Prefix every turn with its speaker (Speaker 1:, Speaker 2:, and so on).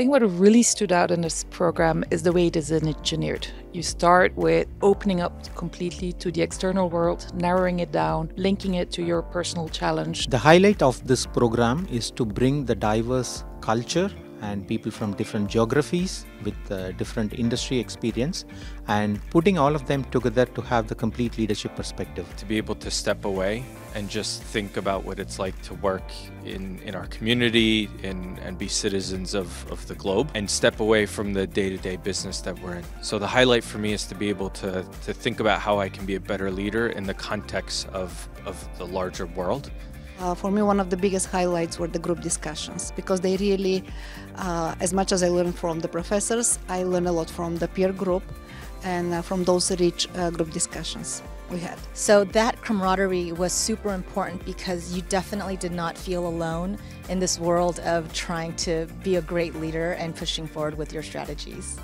Speaker 1: think what really stood out in this program is the way it is engineered. You start with opening up completely to the external world, narrowing it down, linking it to your personal challenge.
Speaker 2: The highlight of this program is to bring the diverse culture and people from different geographies with uh, different industry experience and putting all of them together to have the complete leadership perspective.
Speaker 3: To be able to step away and just think about what it's like to work in, in our community and, and be citizens of, of the globe and step away from the day-to-day business that we're in. So the highlight for me is to be able to, to think about how I can be a better leader in the context of, of the larger world.
Speaker 4: Uh, for me, one of the biggest highlights were the group discussions because they really, uh, as much as I learned from the professors, I learned a lot from the peer group and uh, from those rich uh, group discussions we had.
Speaker 5: So that camaraderie was super important because you definitely did not feel alone in this world of trying to be a great leader and pushing forward with your strategies.